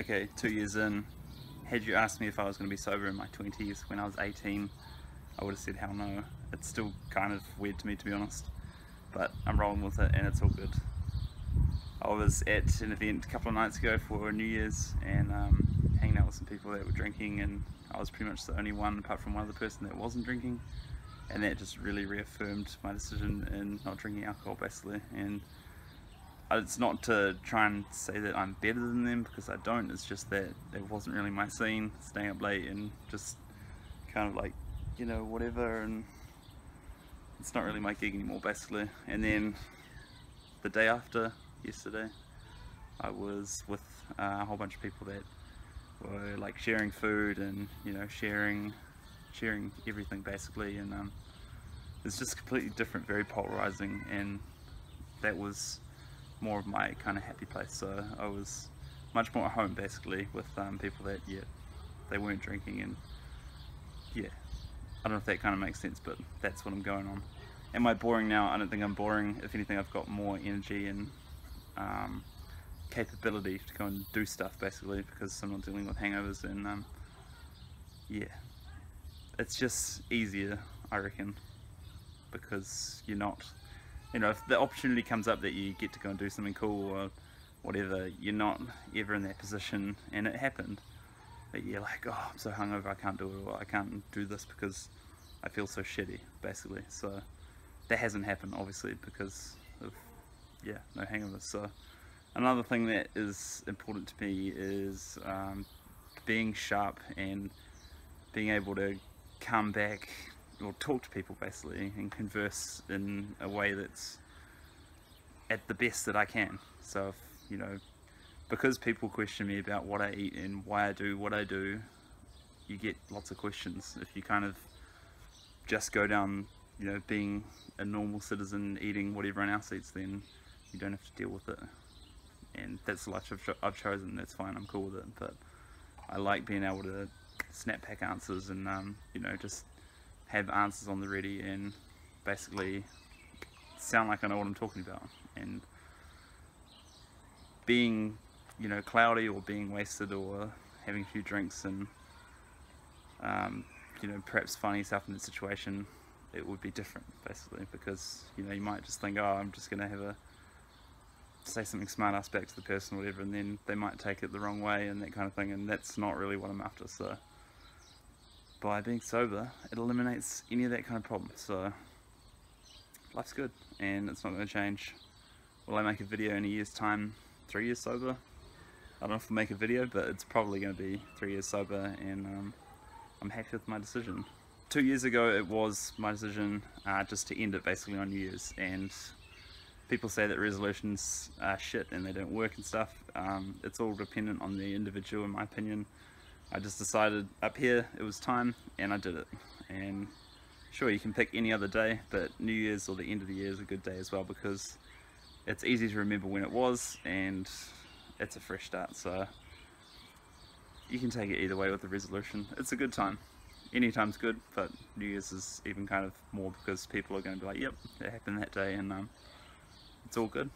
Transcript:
okay, two years in, had you asked me if I was going to be sober in my 20s when I was 18, I would have said hell no. It's still kind of weird to me to be honest, but I'm rolling with it and it's all good. I was at an event a couple of nights ago for New Year's and um, hanging out with some people that were drinking and I was pretty much the only one apart from one other person that wasn't drinking and that just really reaffirmed my decision in not drinking alcohol basically and it's not to try and say that I'm better than them because I don't. It's just that it wasn't really my scene staying up late and just kind of like you know whatever and it's not really my gig anymore basically. And then the day after yesterday I was with uh, a whole bunch of people that were like sharing food and you know sharing sharing everything basically. And um, it's just completely different very polarizing. And that was more of my kind of happy place. So I was much more at home basically with um, people that yeah they weren't drinking and yeah. I don't know if that kind of makes sense but that's what I'm going on. Am I boring now? I don't think I'm boring. If anything I've got more energy and um, capability to go and do stuff basically because I'm not dealing with hangovers and um, yeah. It's just easier I reckon because you're not you know if the opportunity comes up that you get to go and do something cool or whatever you're not ever in that position. And it happened. That you're like oh I'm so hungover. I can't do it. Or I can't do this because I feel so shitty basically. So that hasn't happened obviously because of yeah no hangovers. So another thing that is important to me is um, being sharp and being able to come back or talk to people basically and converse in a way that's at the best that I can. So if, you know because people question me about what I eat and why I do what I do you get lots of questions. If you kind of just go down you know being a normal citizen eating what everyone else eats then you don't have to deal with it. And that's the life I've, I've chosen. That's fine. I'm cool with it. But I like being able to snap back answers and um, you know just have answers on the ready and basically sound like I know what I'm talking about. And being you know cloudy or being wasted or having a few drinks and um, you know perhaps finding yourself in the situation it would be different basically because you know you might just think oh I'm just gonna have a say something smart ass back to the person or whatever and then they might take it the wrong way and that kind of thing and that's not really what I'm after so by being sober it eliminates any of that kind of problem so life's good and it's not going to change will I make a video in a year's time three years sober I don't know if I'll make a video but it's probably going to be three years sober and um, I'm happy with my decision two years ago it was my decision uh, just to end it basically on New Year's and people say that resolutions are shit and they don't work and stuff. Um, it's all dependent on the individual in my opinion. I just decided up here it was time and I did it. And sure you can pick any other day but New Year's or the end of the year is a good day as well because it's easy to remember when it was and it's a fresh start so you can take it either way with the resolution. It's a good time. Anytime's good but New Year's is even kind of more because people are going to be like yep it happened that day and um, it's all good.